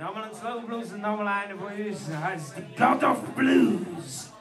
Nochmal ein Slow Blues und nochmal eine von uns. the heißt of Blues.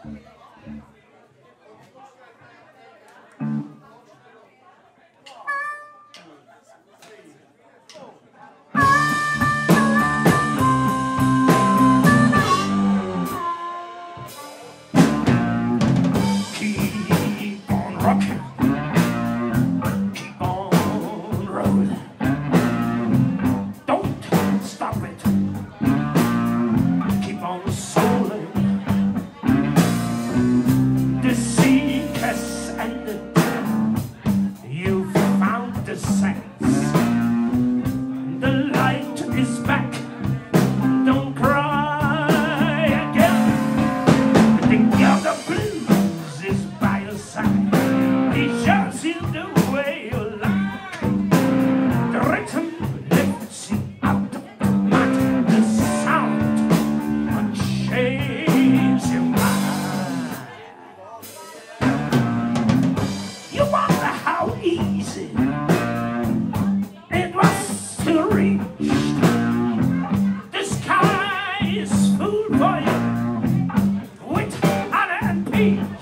Hey!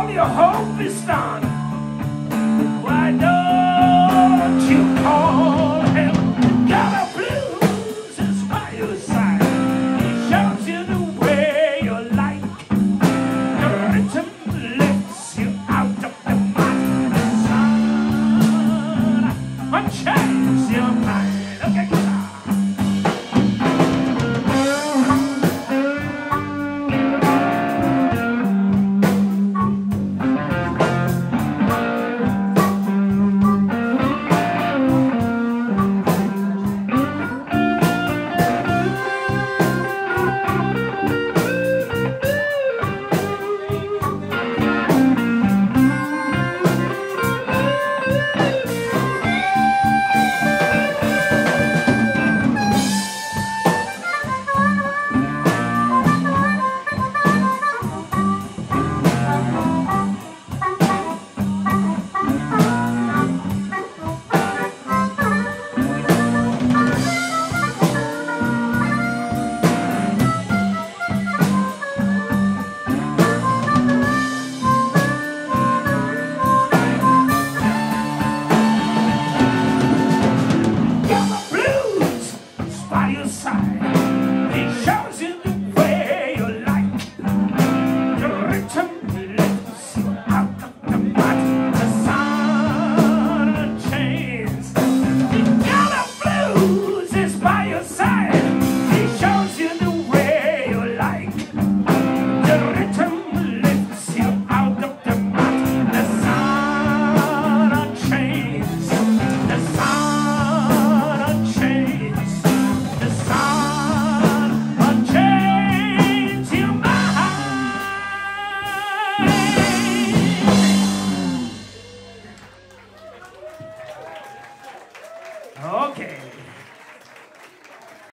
all your hope is done. Why don't you call?